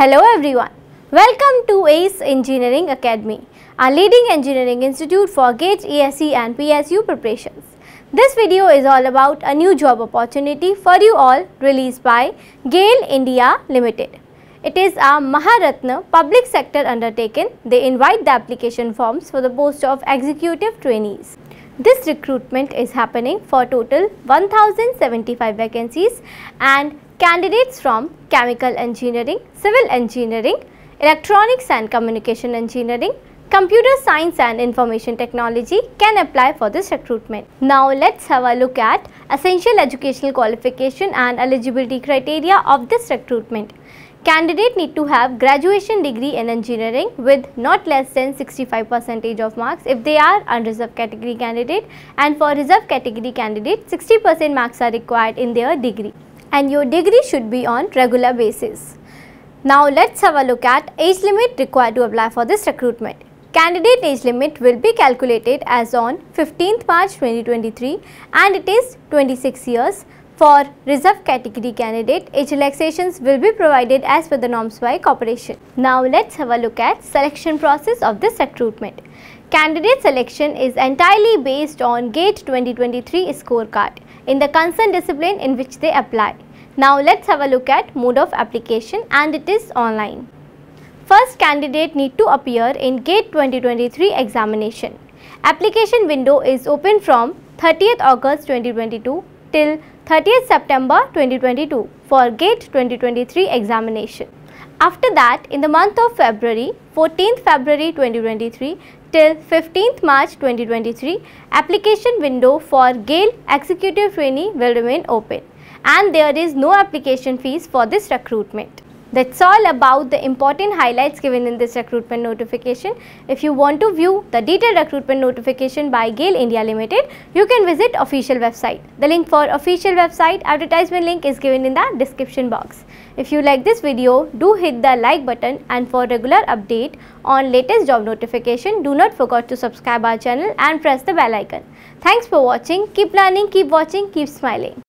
Hello everyone. Welcome to ACE Engineering Academy, a leading engineering institute for GATE, ESE and PSU preparations. This video is all about a new job opportunity for you all released by GAIL India Limited. It is a Maharatna public sector undertaking. They invite the application forms for the post of executive trainees. This recruitment is happening for total 1075 vacancies and candidates from chemical engineering, civil engineering, electronics and communication engineering, computer science and information technology can apply for this recruitment. Now let's have a look at essential educational qualification and eligibility criteria of this recruitment. Candidate need to have graduation degree in engineering with not less than 65 percentage of marks if they are unreserved category candidate and for reserved category candidate 60 percent marks are required in their degree and your degree should be on regular basis. Now let's have a look at age limit required to apply for this recruitment. Candidate age limit will be calculated as on 15th March 2023 and it is 26 years. For reserved category candidate, age relaxations will be provided as per the norms by corporation. Now let's have a look at selection process of this recruitment. Candidate selection is entirely based on GATE 2023 scorecard in the concerned discipline in which they apply. Now let's have a look at mode of application and it is online. First candidate need to appear in GATE 2023 examination. Application window is open from 30th August 2022 till 30th September 2022 for GATE 2023 examination. After that, in the month of February, 14th February 2023 till 15th March 2023, application window for GAIL Executive Trainee will remain open and there is no application fees for this recruitment. That's all about the important highlights given in this recruitment notification. If you want to view the detailed recruitment notification by GAIL India Limited, you can visit official website. The link for official website advertisement link is given in the description box. If you like this video, do hit the like button and for regular update on latest job notification, do not forget to subscribe our channel and press the bell icon. Thanks for watching. Keep learning, keep watching, keep smiling.